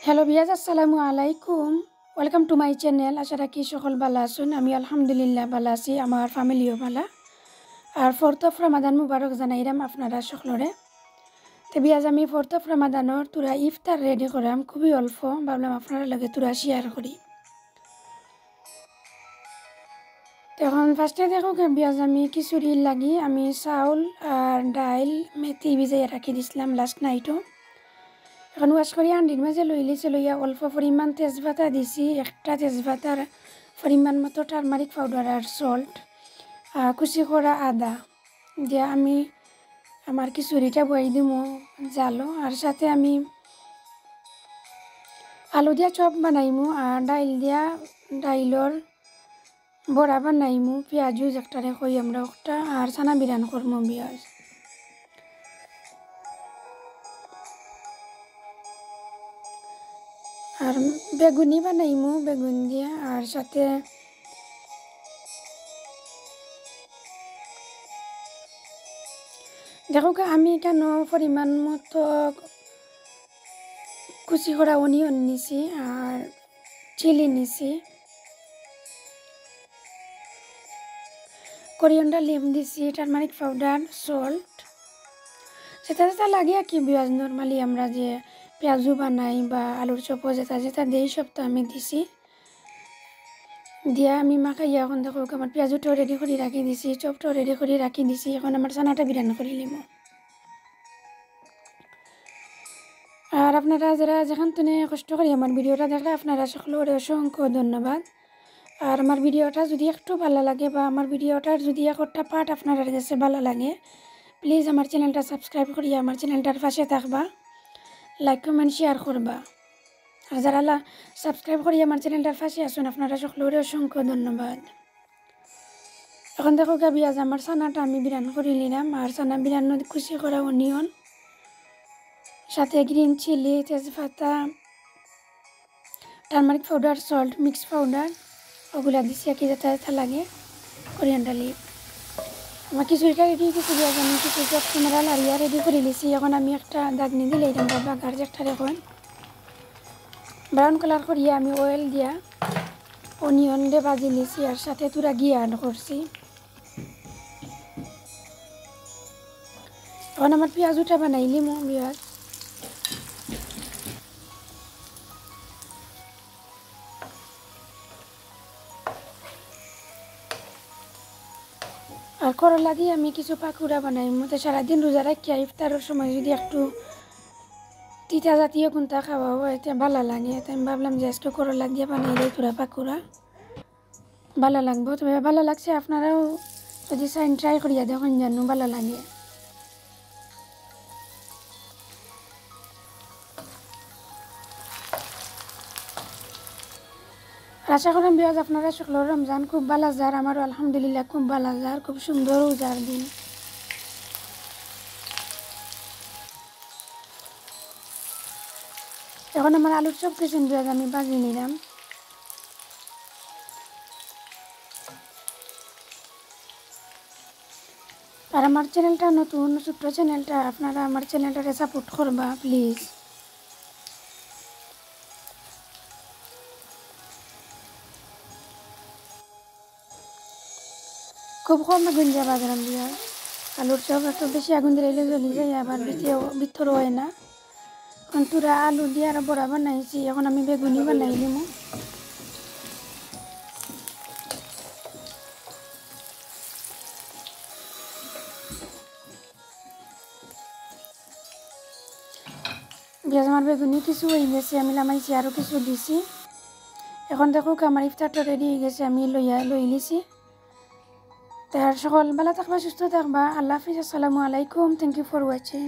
Hello বিয়াজ আসসালামু আলাইকুম ওয়েলকাম টু মাই চ্যানেল আশা রাখি সকল ভালো আছেন আমি আলহামদুলিল্লাহ ভালো আছি আমার ফ্যামিলিও ভালো আর ফোর্থ অফ রমাদান মুবারক জানাইরাম আপনারা সকলরে তো বিয়াজ আমি ফোর্থ অফ রমাদানোর তোরা ইফতার রেডি করাম খুবই অল্প ভাবলাম আপনার লগে তোরা শেয়ার করি তখন ফার্স্টে দেখো বিয়াজ আমি খিচুড়ি লাগি আমি চাউল আর ডাইল মেথি ভিজাই রাখি দিছিলাম লাস্ট নাইটও এখন ওয়াশ করি আন্ডির মাঝে লই লিছে লইয়া অল্প পরিমাণ তেজপাতা দিছি, একটা তেজপাতার পরিমাণ মতো টারমারিক পাউডার আর সল্ট কুচি করা আদা দিয়া আমি আমার খিচুড়িটা বই দিমো জালো। আর সাথে আমি আলু দিয়া চপ বানাইমু আর ডাইল দিয়া ডাইলর বড়া বানাইমু, পেঁয়াজু একটারে কই আমরা একটা আর ছানা বিরান করমু পেঁয়াজ। আর বেগুনি বানাইমু, বেগুন দিয়া, আর সাথে দেখো আমি কেন পরিমাণ মতো কুচি করা অনিয়ন নিছি আর চিলি নিছি? করিয়ন্ডার লিম দিছি টারমারিক পাউডার সল্ট সেটা যেটা লাগে আর কি, বিয়াজ নর্মালি আমরা যে পেঁয়াজু বানাই বা আলুর চপো যেটা যেটা দিই সব তো আমি দিছি। দিয়া আমি মাখাই এখন দেখো আমার পেঁয়াজুটাও রেডি করে রাখি দিছি, চপটাও রেডি করে রাখি দিছি, এখন আমার চানাটা বিরান করে নিব। আর আপনারা যারা যেখান থেকে কষ্ট করি আমার ভিডিওটা দেখলে আপনারা সকলের অসংখ্য ধন্যবাদ। আর আমার ভিডিওটা যদি একটু ভালো লাগে বা আমার ভিডিওটার যদি একটা পার্ট আপনার কাছে ভালো লাগে প্লিজ আমার চ্যানেলটা সাবস্ক্রাইব করিয়া আমার চ্যানেলটার পাশে থাকবা। লাইক কমেন্ট শেয়ার করবা। আর যারা সাবস্ক্রাইব করি আমার চ্যানেলটার পাশে আসুন আপনারা সকলের অসংখ্য ধন্যবাদ। এখন দেখো গাবি, আজ আমার চানাটা আমি বিরান করে নিলাম, আর চানা বিরান খুশি করা অনিয়ন। সাথে গ্রিন চিলি তেজপাতা turmeric powder salt mix powder ওগুলা দিছি কি যাতে লাগে কোরিয়ান্ডার লিপ আমার খিচুড়িটা দিয়ে কিছু দিয়ে আমি কিছু চোখ তোমরা লাড়িয়া রেডি করে নিয়েছি এখন আমি একটা দাগনি দিলে এটা বাবা গার্জ একটা এখন। ব্রাউন কালার করিয়া আমি অয়েল দিয়া অনিয়ন দিয়ে বাজি নিয়েছি আর সাথে তুরা গিয়া আন করছি। এখন আমার পেঁয়াজ উঠা বানাইলি মো পেঁয়াজ। আর করলা দিয়ে আমি কিছু পাকুড়া বানাই। মতো সারাদিন রোজা রাখিয়া ইফতারের সময় যদি একটু তিতা জাতীয় কোনটা খাওয়া হয় এটা ভালো লাগে। তাই আমি ভাবলাম যে আজকে করলা দিয়ে দিই তোরা পাকুড়া ভালো লাগবো। তবে ভালো লাগছে, আপনারাও যদি সাইন ট্রাই করিয়া দেখুন জানো ভালো লাগে। আশা করেন বিয়াজ আপনারা শুক্ল রমজান খুব ভালো যার আমারও আলহামদুলিল্লাহ খুব ভালো যার খুব সুন্দর যার দিন। এখন আমার আলুর চপ কিচেন বিয়াজ আমি বাজি নিলাম। আর আমার চ্যানেলটা নতুন, ছোট্ট চ্যানেলটা আপনারা আমার চ্যানেলটাকে সাপোর্ট করবা প্লিজ খুব কম আগুন যায় বাজার দিয়া আলুর চপ একটু বেশি আগুন দিলে জ্বলি যায় আবার ভিতরে ভিতর হয় না। এখন তোরা আলু দিয়ে আর বড়া বানাইছি, এখন আমি বেগুনি বানাই দিম পেঁয়াজ আমার বেগুনি কিছু হয়ে গেছে, আমি লামাইছি আরও কিছু দিছি। এখন দেখো আমার ইফতারটা রেডি হয়ে গেছে, আমি লইয়া লই লিছি তার সকল ভালো থাকবা সুস্থ থাকবা আল্লাহ হাফিজ আসসালামু আলাইকুম থ্যাংক ইউ ফর ওয়াচিং